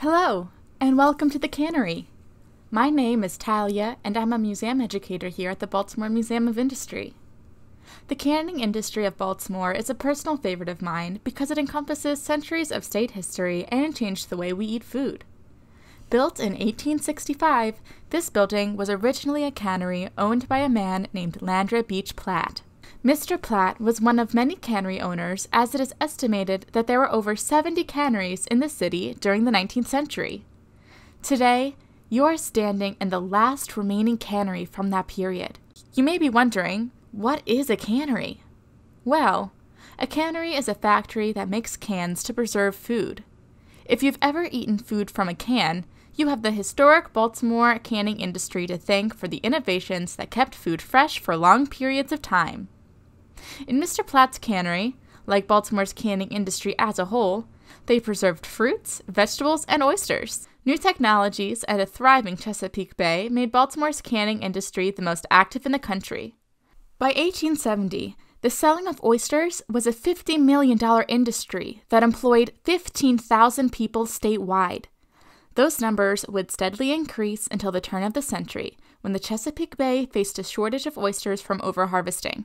Hello, and welcome to the Cannery. My name is Talia, and I'm a museum educator here at the Baltimore Museum of Industry. The canning industry of Baltimore is a personal favorite of mine because it encompasses centuries of state history and changed the way we eat food. Built in 1865, this building was originally a cannery owned by a man named Landra Beach Platt. Mr. Platt was one of many cannery owners, as it is estimated that there were over 70 canneries in the city during the 19th century. Today, you are standing in the last remaining cannery from that period. You may be wondering, what is a cannery? Well, a cannery is a factory that makes cans to preserve food. If you've ever eaten food from a can, you have the historic Baltimore canning industry to thank for the innovations that kept food fresh for long periods of time. In Mr. Platt's cannery, like Baltimore's canning industry as a whole, they preserved fruits, vegetables, and oysters. New technologies and a thriving Chesapeake Bay made Baltimore's canning industry the most active in the country. By 1870, the selling of oysters was a $50 million industry that employed 15,000 people statewide. Those numbers would steadily increase until the turn of the century, when the Chesapeake Bay faced a shortage of oysters from overharvesting.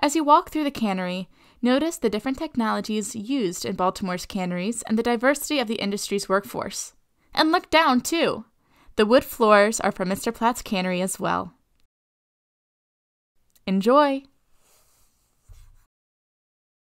As you walk through the cannery, notice the different technologies used in Baltimore's canneries and the diversity of the industry's workforce. And look down, too. The wood floors are from Mr. Platt's cannery as well. Enjoy!